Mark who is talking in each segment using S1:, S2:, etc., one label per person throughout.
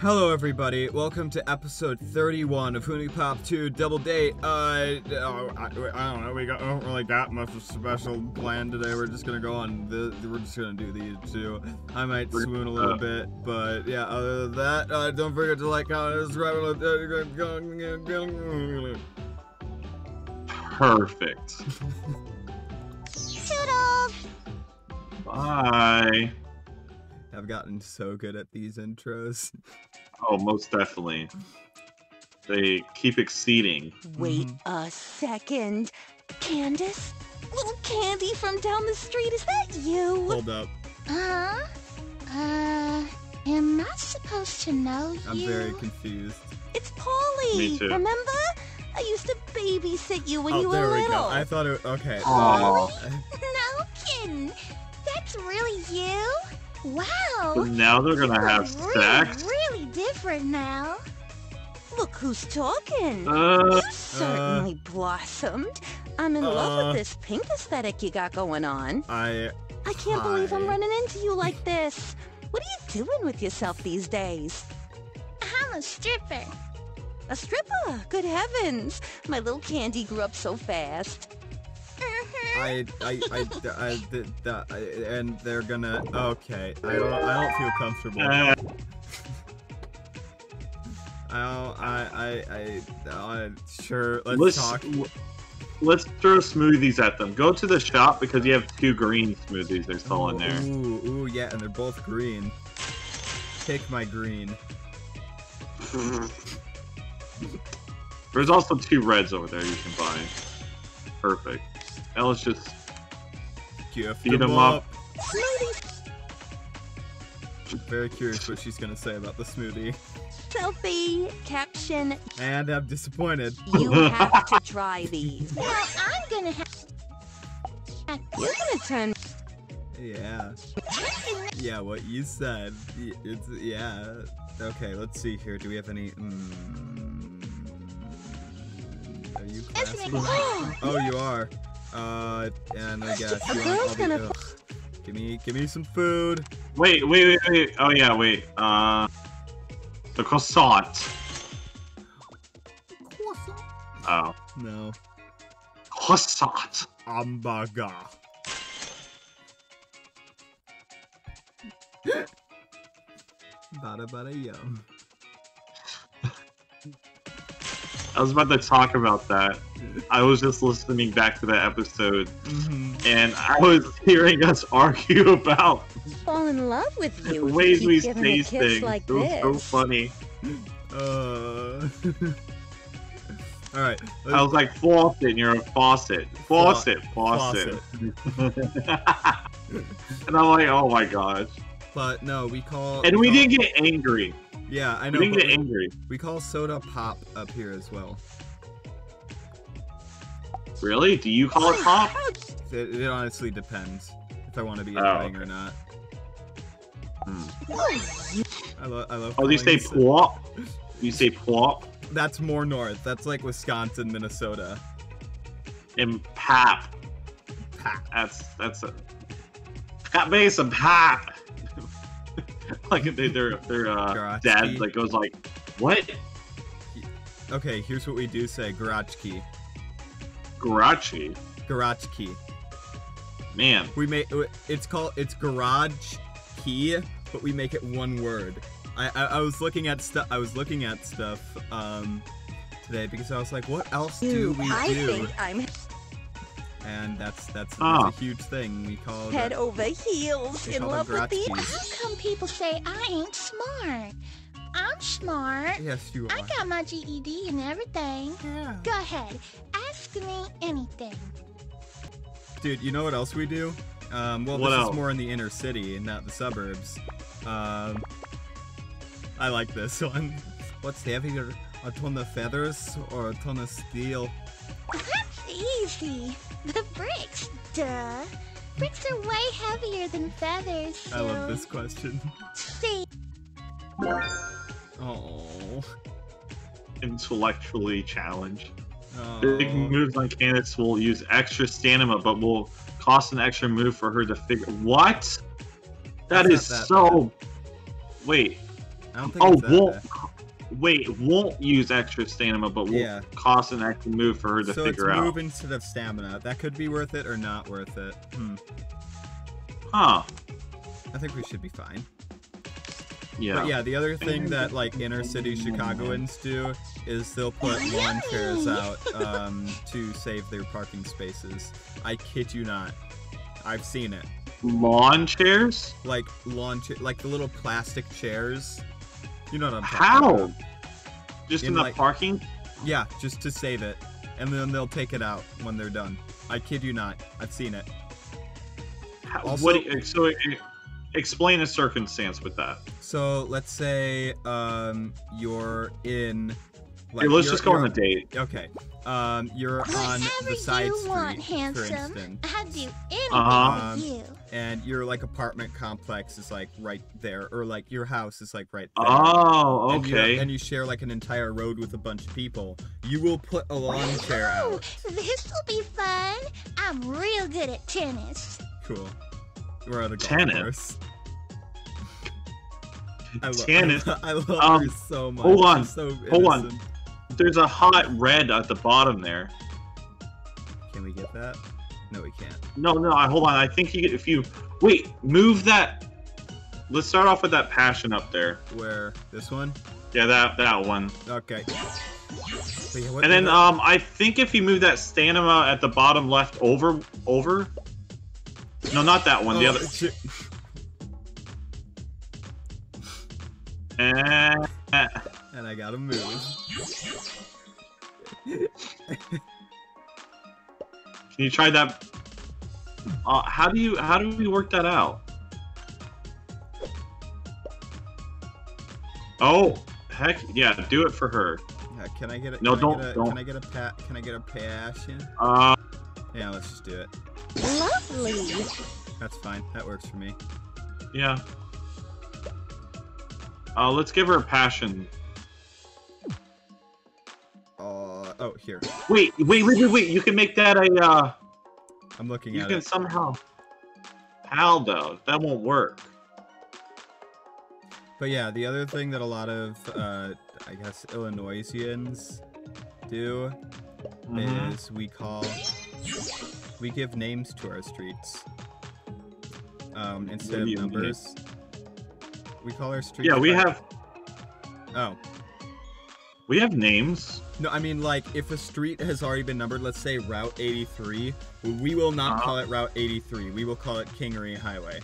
S1: Hello, everybody. Welcome to episode 31 of HuniePop 2 Double Date. Uh, oh, I, I don't know. We got, don't really got much of a special plan today. We're just gonna go on. The, we're just gonna do these two. I might swoon a little bit, but yeah. Other than that, uh, don't forget to like, comment, subscribe.
S2: Perfect.
S3: Toodles!
S2: Bye.
S1: I've gotten so good at these intros.
S2: Oh, most definitely. They keep exceeding.
S3: Wait
S1: Mhm.
S3: a second. Candace? Little Candy from down the street, is that you?
S1: Hold up.
S4: Huh? Uh, am I supposed to know you?
S1: I'm very confused.
S3: It's Polly.
S2: Me too.
S3: Remember? I used to babysit you when
S1: oh,
S3: you
S1: there
S3: were
S1: we
S3: little.
S1: go. I thought it. Okay.
S2: Aw.
S1: Uh,
S4: No kidding. That's really you? Wow.
S2: Now they're gonna
S4: You
S2: have
S4: look
S2: sex.
S4: Really, really different now.
S3: Look who's talking.
S2: Uh,
S3: you certainly blossomed. I'm in love
S1: uh.
S3: with this pink aesthetic you got going on.
S1: I.
S3: I can't believe I'm running into you like this. What are you doing with yourself these days?
S4: I'm a stripper.
S3: A stripper? Good heavens! My little candy grew up so fast.
S1: I, I, I, I, th- I- and they're gonna. Okay, I don't, I don't feel comfortable.
S2: uh,
S1: I, don't, I, I, I, uh, sure. Let's,
S2: let's
S1: talk.
S2: let's throw smoothies at them. Go to the shop because you have two green smoothies they're still in there.
S1: Ooh, ooh, yeah, and they're both green. Take my green.
S2: There's also two reds over there you can buy. Perfect. Now let's just
S1: Gift
S2: Feed 'em
S1: them
S2: up.
S3: Smoothie
S1: Very curious what she's gonna say about the smoothie.
S3: selfie caption.
S1: And I'm disappointed.
S3: You have to try these.
S4: Well, I'm gonna have.
S3: You're gonna turn.
S1: Yeah. Yeah, what you said. It's yeah. Okay, let's see here. Do we have any? Mm, are you
S4: Yes,
S1: classy?
S4: ma'am.
S1: Oh, you are. Uh, and I guess you want
S3: girl's
S1: all the-
S3: gonna-
S1: ugh. Give me, give me some food.
S2: wait, wait, wait, wait. Oh yeah, wait. Uh, the croissant. Oh,
S1: No.
S2: croissant.
S1: Hamburger. bada bada yum.
S2: I was about to talk about that. I was just listening back to that episode,
S1: hmm
S2: and I was hearing us argue about
S3: Fall in love with
S2: the
S3: you.
S2: ways we
S3: giving
S2: say things.
S3: like
S2: it was so funny.
S1: Uh. All right.
S2: I was like, faucet, and you're a faucet. Faucet, faucet. and I'm like, oh my gosh.
S1: But no, we call.
S2: And we
S1: call-
S2: didn't get angry.
S1: Yeah, I know.
S2: didn't
S1: but
S2: get
S1: we,
S2: angry.
S1: we call soda pop up here as well.
S2: Really? Do you call it pop?
S1: It, it honestly depends if I want to be
S2: Oh,
S1: annoying or not.
S2: Hmm.
S1: I love. I love.
S2: Oh, do you say
S1: calling so-
S2: plop? You say plop?
S1: That's more north. That's like Wisconsin, Minnesota.
S2: And pap.
S1: Pap.
S2: That's that's a. Got me some pap. Like they, their their uh,
S1: Garage
S2: dad
S1: key.
S2: like goes like, what?
S1: Okay, here's what we do say: garage key.
S2: Garage key.
S1: Garage key.
S2: Man,
S1: We make it's called it's garage key, but we make it one word. I I, I was looking at stuff. I was looking at stuff um today because I was like, what else do
S3: You,
S1: we
S3: I
S1: do?
S3: think I'm
S1: And that's that's,
S2: Ah.
S1: that's a huge thing. We call
S3: head
S1: it.
S3: over heels in love with
S1: garage
S3: these.
S4: How come people say I ain't smart? I'm smart.
S1: Yes, you are.
S4: I got my GED and everything.
S1: Yeah.
S4: Go ahead, ask me anything.
S1: Dude, you know what else we do? Um, well,
S2: What
S1: this
S2: else?
S1: is more in the inner city, and not the suburbs. Um, I like this one. What's heavier, a ton of feathers or a ton of steel?
S4: That's easy. The bricks, duh. Bricks are way heavier than feathers.
S1: I love this question.
S4: See,
S1: Oh.
S2: intellectually challenged.
S1: oh.
S2: Big moves on Candace will use extra stamina, but will cost an extra move for her to figure. What? That
S1: That's
S2: is
S1: that
S2: so. Wait.
S1: I don't think
S2: Oh,
S1: it's that
S2: won't
S1: bad.
S2: Wait, won't use extra stamina, but will
S1: Yeah.
S2: cost an extra move for her to
S1: So it's
S2: out.
S1: move instead of stamina. That could be worth it or not worth it. Hmm.
S2: Huh.
S1: I think we should be fine.
S2: Yeah.
S1: But yeah, the other thing that like inner city Chicagoans do is they'll put lawn chairs out um, to save their parking spaces. I kid you not. I've seen it.
S2: Lawn chairs?
S1: Like lawn cha- like the little plastic chairs. You know what I'm talking
S2: How?
S1: about.
S2: Just in,
S1: In,
S2: the
S1: like-
S2: parking?
S1: Yeah, just to save it. And then they'll take it out when they're done. I kid you not. I've seen it.
S2: How,
S1: Also-
S2: what? you- So explain a circumstance with that.
S1: So let's say um, you're in.
S2: Hey, let's just go on a date.
S1: Okay. Um, you're on the side
S4: you
S1: street,
S4: want,
S1: for
S4: handsome.
S1: instance,
S4: I'll do anything
S2: Uh-huh.
S4: with you.
S1: And your like apartment complex is like right there, or like your house is like right there.
S2: Oh, okay.
S1: And you share like an entire road with a bunch of people. You will put a lawn chair
S4: Woohoo!
S1: out.
S4: This'll be fun. I'm real good at tennis.
S1: Cool. We're at a golf
S2: Tennis?
S1: course. I, lo-
S2: Tennis?
S1: I, love
S2: Um,
S1: her so much.
S2: hold on,
S1: She's so
S2: hold on. There's a hot red at the bottom there.
S1: Can we get that? No, we can't.
S2: No, no, I hold on. I think you, if you wait, move that. Let's start off with that passion up there.
S1: Where this one?
S2: Yeah, that that one.
S1: Okay. But yeah,
S2: And then um, I think if you move that stamina at the bottom left over over. No, not that one. The
S1: Oh,
S2: other.
S1: shit.
S2: Eh.
S1: And I gotta move.
S2: Can you try that? Uh, how do you how do we work that out? Oh, heck yeah! Do it for her.
S1: Yeah, can I get a?
S2: No,
S1: can
S2: don't-
S1: I get a,
S2: don't.
S1: Can I get a pat? Can I get a passion?
S2: Uh,
S1: Yeah, let's just do it.
S4: Lovely.
S1: That's fine. That works for me.
S2: yeah. Uh, let's give her a passion.
S1: Uh, oh, here.
S2: Wait, wait, wait, wait, wait! You can make that a. Uh,
S1: I'm looking
S2: you
S1: at You
S2: can
S1: it.
S2: somehow. How though? That won't work.
S1: But yeah, the other thing that a lot of, uh, I guess, Illinoisians do
S2: Mhm.
S1: is we call, we give names to our streets. Um, instead of
S2: you mean?
S1: numbers. We call our streets.
S2: Yeah, we have
S1: Oh.
S2: We have names.
S1: No, I mean, like, if a street has already been numbered, let's say Route 83, we will not
S2: Uh-huh.
S1: call it Route 83. We will call it Kingery Highway.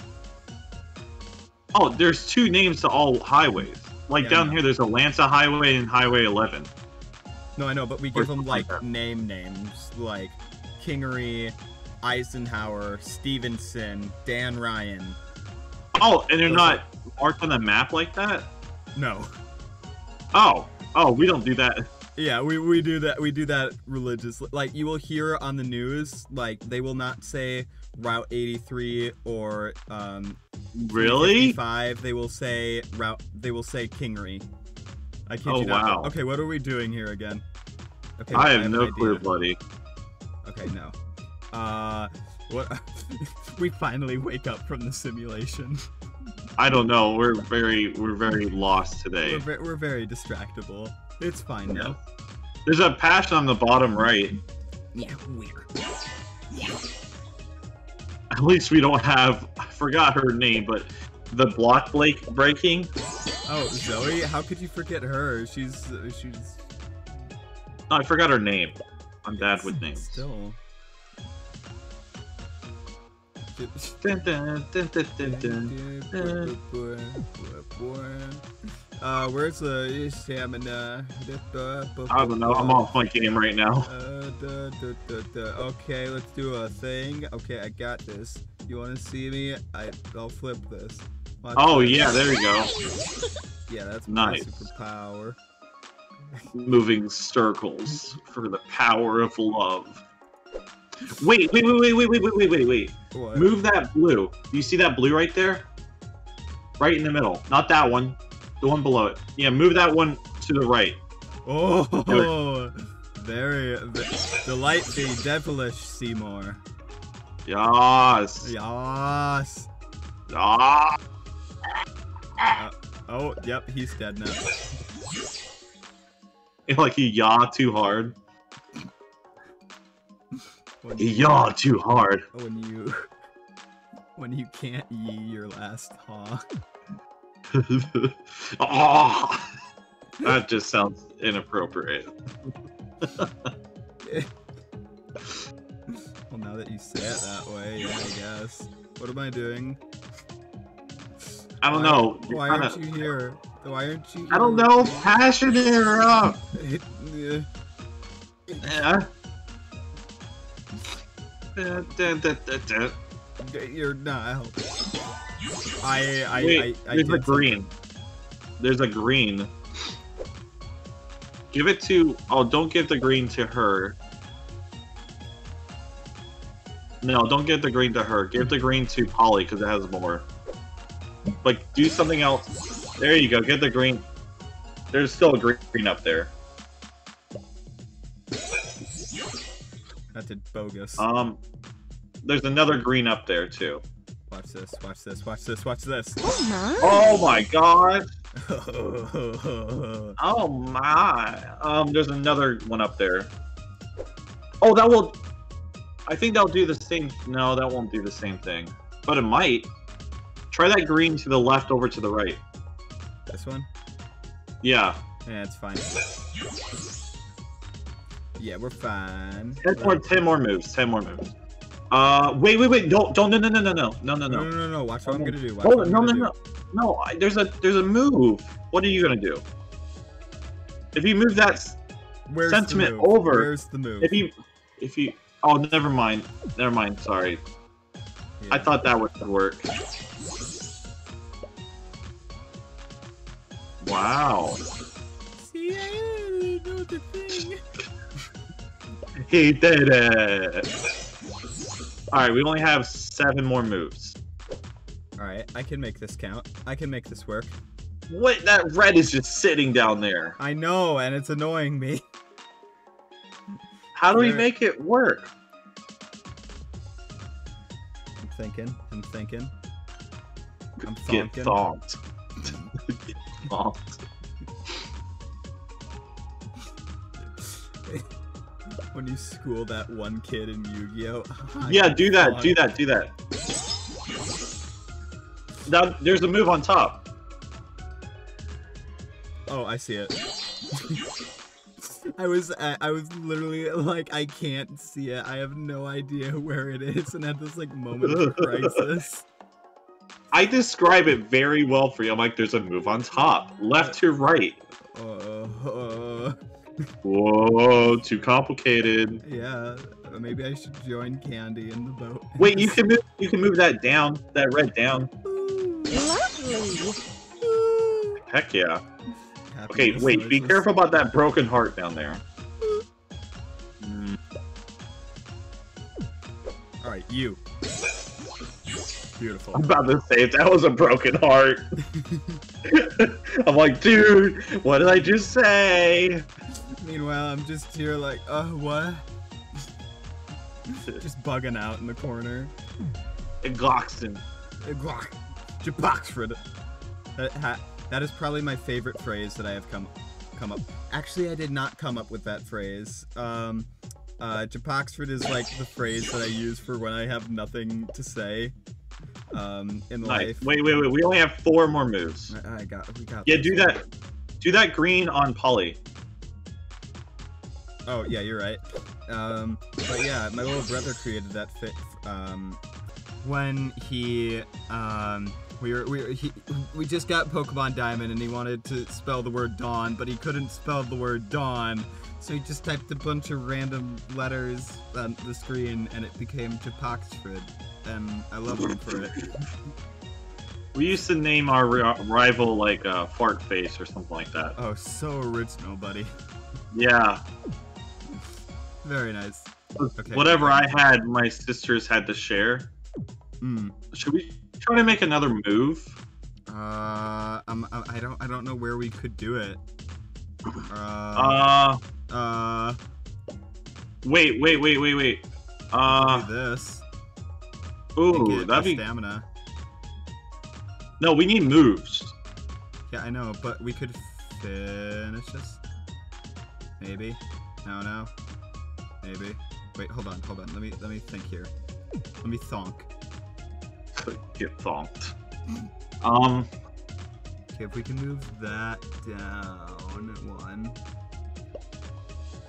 S2: Oh, there's two names to all highways. Like
S1: Yeah,
S2: down here, there's a Lanza Highway and Highway 11.
S1: No, I know, but we
S2: Or
S1: give them, like,
S2: that.
S1: name names, like Kingery, Eisenhower, Stevenson, Dan Ryan.
S2: Oh, and they're
S1: Those
S2: not marked on the map like that.
S1: No.
S2: Oh, oh, we don't do that.
S1: Yeah, we, we do that. We do that religiously. Like, you will hear on the news, like, they will not say Route 83 or, um,
S2: Really?
S1: 55, they will say route. They will say Kingery. I kid
S2: Oh, wow.
S1: Okay, what are we doing here again? Okay,
S2: I have
S1: an
S2: no clue, buddy.
S1: Okay, no. Uh, what? we finally wake up from the simulation.
S2: I don't know. We're very, we're very lost today.
S1: We're, ve- we're very distractible. It's fine now.
S2: There's a patch on the bottom right.
S1: Yeah, weird.
S2: At least we don't have. I forgot her name, but the block Blake breaking.
S1: Oh, Zoe, how could you forget her? She's she's
S2: No, I forgot her name. I'm bad with names.
S1: Still. Uh, where's the stamina?
S2: I don't know. I'm off my game right now.
S1: Uh. Okay, let's do a thing. Okay, I got this. You want to see me? I, I'll flip this. Watch
S2: Oh
S1: this.
S2: yeah, there you go.
S1: Yeah, that's my
S2: Nice.
S1: superpower.
S2: Moving circles for the power of love. Wait, wait, wait, wait, wait, wait, wait, wait, wait.
S1: What?
S2: Move that blue. You see that blue right there? Right in the middle. Not that one. The one below it. Yeah, move that one to the right.
S1: Oh, very, ve- delight thee, devilish Seymour.
S2: Yes.
S1: Yas.
S2: Ah.
S1: Oh, yep, he's dead now.
S2: like he yaw too hard.
S1: When you,
S2: yaw too hard.
S1: when you when you can't yee your last haw.
S2: oh, that just sounds inappropriate.
S1: Well, now that you say it that way, yeah, I guess. What am I doing?
S2: I don't
S1: Why-
S2: know. You're
S1: Why
S2: kinda-
S1: aren't you here? Why aren't you?
S2: I don't know. Passionate or up.
S1: Yeah.
S2: Yeah. Da, da, da, da, da.
S1: You're not helping. I I
S2: Wait,
S1: I, I
S2: there's a green. There's a green. Give it to. Oh, don't give the green to her. No, don't give the green to her. Give the green to Polly because it has more. Like, do something else. There you go. Get the green. There's still a green up there.
S1: That bogus.
S2: Um, there's another green up there too.
S1: watch this. Watch this. Watch this. Watch this.
S3: Oh my.
S2: Oh my god.
S1: oh
S2: Oh my. Um, there's another one up there. Oh, that will. I think that'll do the same. No, that won't do the same thing. But it might. Try that green to the left over to the right.
S1: This one?
S2: Yeah.
S1: Yeah, it's fine. Yeah, we're fine.
S2: Ten more, ten more moves. Ten more moves. Uh, wait, wait, wait. Don't, don't, no, no, no, no, no, no, no,
S1: No, no,
S2: no.
S1: no. Watch what I'm gonna do. Watch
S2: Hold on, no, no, no, no. I, there's a, there's a move. What are you gonna do? If you move that.
S1: Where's
S2: sentiment over.
S1: Where's the move?
S2: if you, if you, oh, never mind, never mind. Sorry, I thought that would work. Wow.
S1: See, I know the thing.
S2: He did it. Alright, we only have seven more moves.
S1: All right, I can make this count. I can make this work.
S2: What? That red is just sitting down there.
S1: I know, and it's annoying me.
S2: How do we make it work?
S1: I'm thinking. I'm thinking. I'm
S2: Get
S1: thonking.
S2: thonked. Get.
S1: When you school that one kid in Yu-Gi-Oh.
S2: Yeah, do that, do that, do that. Now, there's a move on top.
S1: Oh, I see it. I was I, I was literally like I can't see it. I have no idea where it is, and at this like moment of crisis.
S2: I describe it very well for you. I'm like, there's a move on top, left to right.
S1: Uh, uh,
S2: Whoa, too complicated.
S1: yeah, maybe I should join Candy in the boat.
S2: Wait, you can move. You can move that down, that red down.
S3: Lovely.
S2: Heck yeah. Okay, wait. Be careful about that broken heart down there. Mm,
S1: All right, you. Beautiful.
S2: I'm about to say if that was a broken heart. I'm like, dude, what did I just say?
S1: Meanwhile, I'm just here like, uh, what? just bugging out in the corner.
S2: Gloxton.
S1: Jaboxford. That, ha- that is probably my favorite phrase that I have come come up. Actually, I did not come up with that phrase. Um, uh, Jaboxford is like the phrase that I use for when I have nothing to say. Um, in
S2: Nice.
S1: life.
S2: Wait, wait, wait. We only have four more moves.
S1: I, I got. We got.
S2: Yeah,
S1: this.
S2: do that. Do that green on Polly.
S1: Oh yeah, you're right. Um, but yeah, my little brother created that fit. Um, when he um, we were we were, he, we just got Pokemon Diamond and he wanted to spell the word dawn, but he couldn't spell the word dawn, so he just typed a bunch of random letters on the screen and it became Japoxford, and I love him for it.
S2: We used to name our rival like uh, Fart Face or something like that.
S1: Oh, so original, buddy.
S2: Yeah.
S1: Very nice. Okay.
S2: Whatever I had, my sisters had to share.
S1: Mm.
S2: Should we try to make another move?
S1: Uh, I'm, I I don't I don't know where we could do it.
S2: Uh,
S1: Uh, uh,
S2: wait, wait, wait, wait, wait. Uh,
S1: this.
S2: ooh, that'd be
S1: stamina.
S2: no. We need moves.
S1: Yeah, I know, but we could finish this. Maybe. No, no. Maybe. Wait, hold on, hold on. Let me let me think here. Let me thonk.
S2: Get thonked. Um,
S1: Okay, if we can move that down one.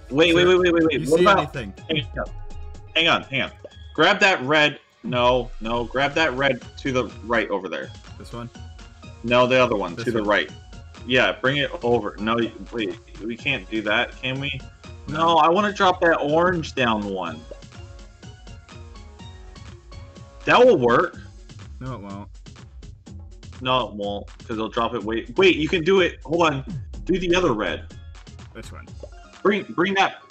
S2: wait, wait, wait, wait, wait, wait.
S1: You
S2: What
S1: see
S2: about?
S1: anything?
S2: Hang on, hang on, hang on. Grab that red. No, no. Grab that red to the right over there.
S1: This one?
S2: No, the other one
S1: This
S2: to the right. Yeah, bring it over. No, wait, we can't do that, can we? No, I want to drop that orange down one. That will work.
S1: No, it won't.
S2: No, it won't, because it'll drop it. Wait, wait, you can do it. Hold on. Do the other red.
S1: Which one?
S2: Bring, bring that.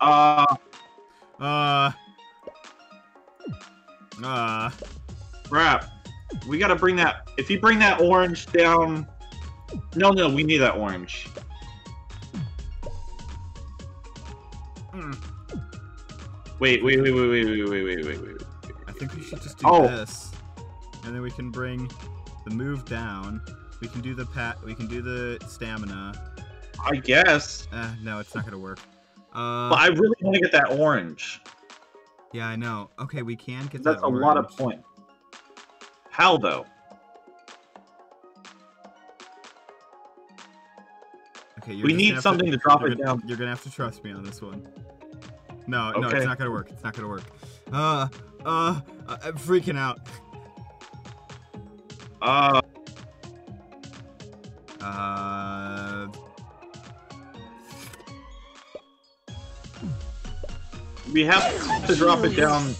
S2: Uh,
S1: Uh. Uh.
S2: crap. We gotta bring that. If you bring that orange down. No, no, we need that orange.
S1: mm.
S2: Wait, wait, wait, wait, wait, wait, wait, wait, wait, wait.
S1: I think we should just do
S2: Oh.
S1: this, and then we can bring the move down. We can do the pat. We can do the stamina.
S2: I guess.
S1: Eh, no, it's not gonna work. Uh,
S2: But I really want to get that orange.
S1: yeah, I know. Okay, we can get
S2: That's
S1: that That's
S2: a lot of points. How though?
S1: Okay, you're
S2: We need something to drop it
S1: gonna-
S2: down.
S1: You're gonna have to trust me on this one. No, no, it's not gonna work. It's not gonna work. Uh, uh, I'm freaking out.
S2: Uh,
S1: Uh,
S2: we have to drop it down.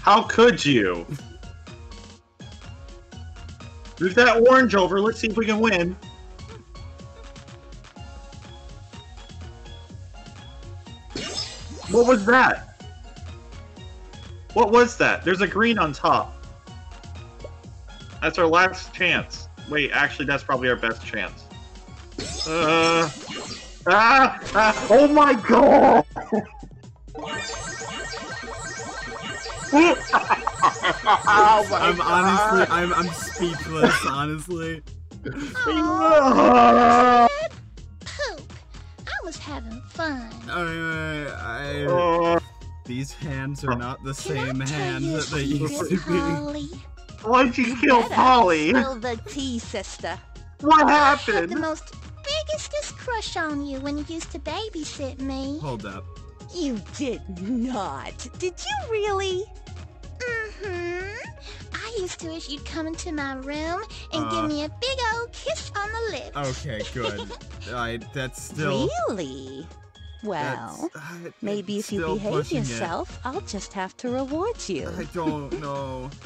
S2: How could you? Move that orange over. Let's see if we can win. What was that? What was that? There's a green on top. That's our last chance. Wait, actually, that's probably our best chance. Uh, ah, ah, oh my god! oh my
S1: I'm honestly, I'm, I'm speechless. honestly.
S2: god!
S4: Poop. I was having fun.
S1: I, I,
S2: Uh,
S1: these hands are not the
S4: Can
S1: same hands that they used to be.
S4: Holly?
S2: Why'd you kill Polly?
S3: Spill the tea, sister.
S2: What happened?
S4: I had the most biggest crush on you when you used to babysit me.
S1: Hold up.
S3: You did not. Did you really?
S4: Mm-hmm. I used to wish you'd come into my room and
S1: Uh.
S4: give me a big old kiss on the lips.
S1: Okay, good. I, that's still.
S3: Really? Well,
S1: that's, uh,
S3: maybe if you behave
S1: pushing it.
S3: yourself, I'll just have to reward you.
S1: I don't know.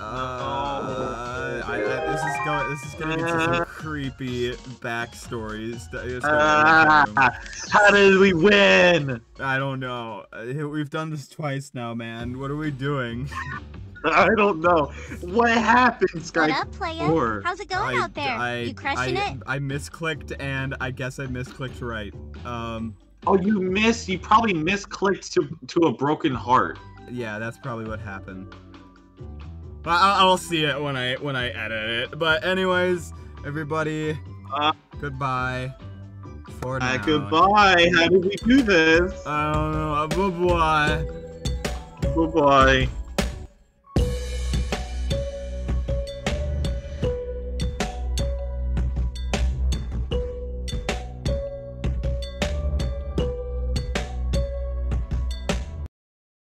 S1: Uh, I, I, this is going. This is going into some creepy backstories. that is going on.
S2: Ah, how did we win?
S1: I don't know. Uh, We've done this twice now, man. What are we doing?
S2: I don't know. What happened, Sky?
S4: What up, playa?
S2: Four.
S4: How's it going
S1: I,
S4: out there?
S1: I,
S4: you crushing
S1: I,
S4: it?
S1: I misclicked, and I guess I misclicked right. Um,
S2: Oh, you missed. You probably misclicked to to a broken heart.
S1: yeah, that's probably what happened. I'll, I'll see it when I when I edit it. But anyways, everybody,
S2: Uh,
S1: goodbye. For now.
S2: Uh, goodbye. How did we do this?
S1: I don't know. Bye bye.
S2: Goodbye.